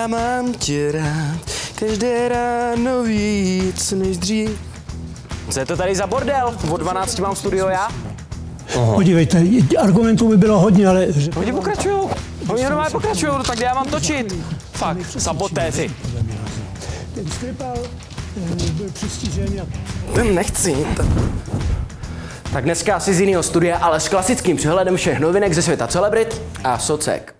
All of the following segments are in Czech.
Já mám tě rád, každé ráno víc než dřív. Co je to tady za bordel? O 12 mám studio já? Podívejte, argumentů by bylo hodně, ale... Oni pokračujou. Oni normálně pokračují, no tak já mám točit. Fakt, sabotéři. Ten Skripal eh, byl přistižen Ten nechci. Tak dneska asi z jiného studia, ale s klasickým přehledem všech novinek ze světa celebrit a socek.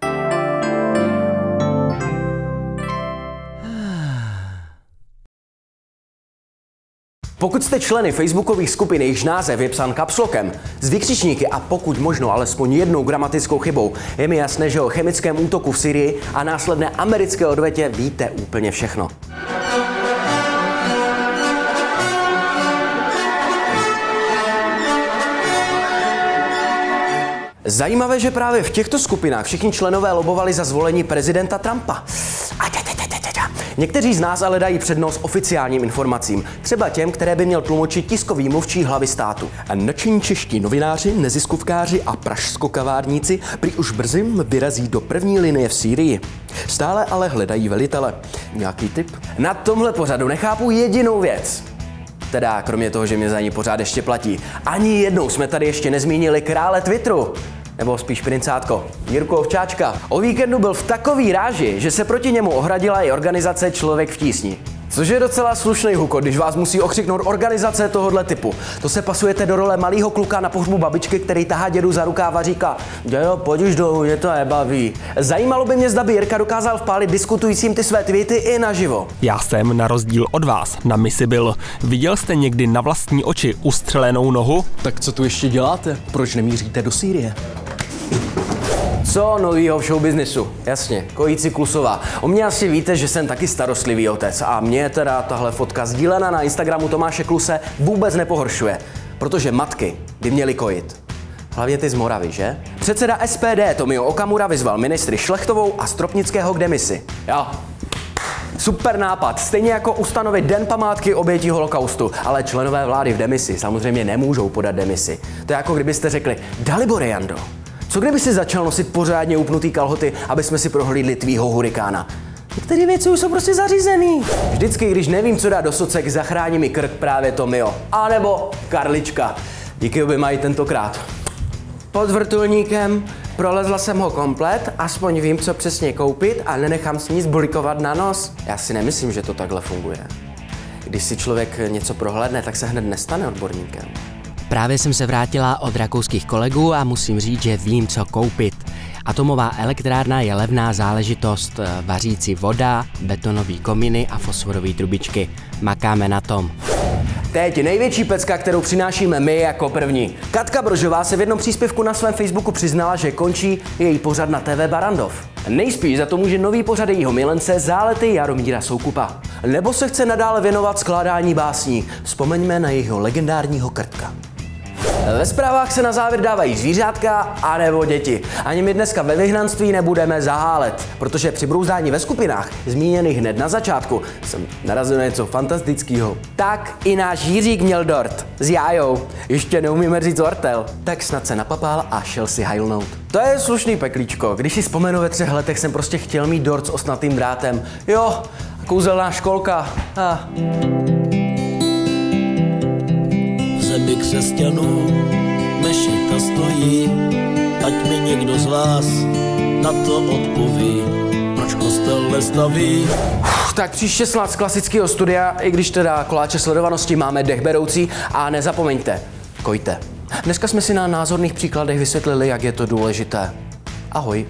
Pokud jste členy facebookových skupin, jejichž název je psán kapslokem, s vykřičníky a pokud možno alespoň jednou gramatickou chybou, je mi jasné, že o chemickém útoku v Syrii a následné americké odvetě víte úplně všechno. Zajímavé, že právě v těchto skupinách všichni členové lobovali za zvolení prezidenta Trumpa. A Někteří z nás ale dají přednost oficiálním informacím, třeba těm, které by měl tlumočit tiskový mluvčí hlavy státu. Nadšení čeští novináři, neziskovkáři a pražskokavárníci prý už brzy vyrazí do první linie v Sýrii. Stále ale hledají velitele. Nějaký tip? Na tomhle pořadu nechápu jedinou věc. Teda, kromě toho, že mě za ní pořád ještě platí. Ani jednou jsme tady ještě nezmínili krále Twitteru. Nebo spíš princátko, Jirku Ovčáčka. O víkendu byl v takový ráži, že se proti němu ohradila i organizace Člověk v tísni. Což je docela slušný hukot, když vás musí okřiknout organizace tohohle typu. To se pasujete do role malého kluka na pohřbu babičky, který tahá dědu za rukáv a říká, dějo, pojď už dolů, mě to nebaví. Zajímalo by mě, zda by Jirka dokázal vpálit diskutujícím ty své tweety i naživo. Já jsem na rozdíl od vás na misi byl. Viděl jste někdy na vlastní oči ustřelenou nohu? Tak co tu ještě děláte? Proč nemíříte do Sýrie? Co novýho v showbiznisu? Jasně, kojící Klusová. O mě asi víte, že jsem taky starostlivý otec a mě teda tahle fotka sdílená na Instagramu Tomáše Kluse vůbec nepohoršuje, protože matky by měly kojit. Hlavně ty z Moravy, že? Předseda SPD Tomio Okamura vyzval ministry Šlechtovou a Stropnického k demisi. Jo, Super nápad, stejně jako ustanovit Den památky obětí holokaustu, ale členové vlády v demisi samozřejmě nemůžou podat demisi. To je jako kdybyste řekli, Dalibore Jando, co kdyby si začal nosit pořádně upnutý kalhoty, aby jsme si prohlídli tvýho hurikána? Některé věci už jsou prostě zařízený. Vždycky, když nevím, co dát do socek, zachrání mi krk právě Tomio. A nebo Karlička. Díky oběma i tentokrát. Pod vrtulníkem prolezla jsem ho komplet, aspoň vím, co přesně koupit a nenechám si nic bulikovat na nos. Já si nemyslím, že to takhle funguje. Když si člověk něco prohlédne, tak se hned nestane odborníkem. Právě jsem se vrátila od rakouských kolegů a musím říct, že vím, co koupit. Atomová elektrárna je levná záležitost, eh, vařící voda, betonové kominy a fosforové trubičky. Makáme na tom. Teď největší pecka, kterou přinášíme my jako první. Katka Brožová se v jednom příspěvku na svém Facebooku přiznala, že končí její pořad na TV Barandov. Nejspíš za to může nový pořad jejího milence Zálety Jaromíra Soukupa. Nebo se chce nadále věnovat skládání básní. Vzpomeňme na jeho legendárního krtka. Ve zprávách se na závěr dávají zvířátka a nebo děti. Ani my dneska ve vyhnanství nebudeme zahálet, protože při brouzdání ve skupinách, zmíněných hned na začátku, jsem narazil na něco fantastického. Tak i náš Jiřík měl dort s jájou. Ještě neumíme říct ortel. Tak snad se napapál a šel si hajlnout. To je slušný peklíčko. Když si vzpomenu ve třech letech, jsem prostě chtěl mít dort s osnatým drátem. Jo, kouzelná školka. Ah. Křesťanů mešita stojí, ať mi někdo z vás na to odpoví, proč kostel nestaví. Tak příště snad z klasického studia, i když teda koláče sledovanosti máme dechberoucí a nezapomeňte, kojte. Dneska jsme si na názorných příkladech vysvětlili, jak je to důležité. Ahoj.